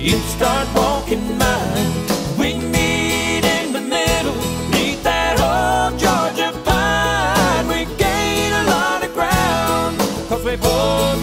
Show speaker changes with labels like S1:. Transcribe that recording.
S1: You start walking mine. We meet in the middle, neath that old Georgia pine. We gain a lot of ground, cause we both